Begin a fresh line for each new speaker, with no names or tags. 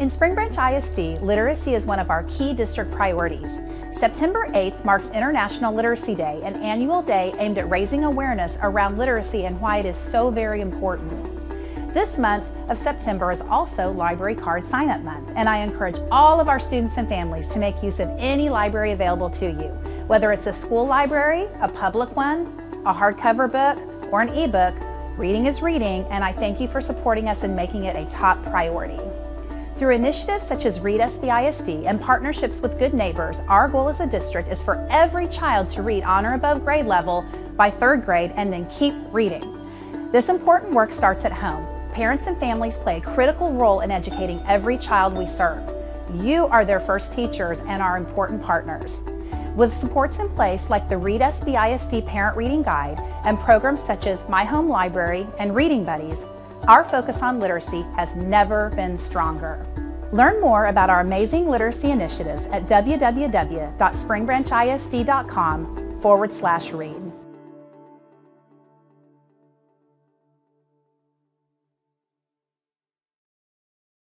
In Spring Branch ISD, literacy is one of our key district priorities. September 8th marks International Literacy Day, an annual day aimed at raising awareness around literacy and why it is so very important. This month of September is also Library Card Sign Up Month, and I encourage all of our students and families to make use of any library available to you, whether it's a school library, a public one, a hardcover book, or an ebook. Reading is reading, and I thank you for supporting us and making it a top priority. Through initiatives such as Read SBISD and partnerships with Good Neighbors, our goal as a district is for every child to read on or above grade level by third grade and then keep reading. This important work starts at home. Parents and families play a critical role in educating every child we serve. You are their first teachers and are important partners. With supports in place like the Read SBISD Parent Reading Guide and programs such as My Home Library and Reading Buddies, our focus on literacy has never been stronger. Learn more about our amazing literacy initiatives at www.springbranchisd.com forward slash read.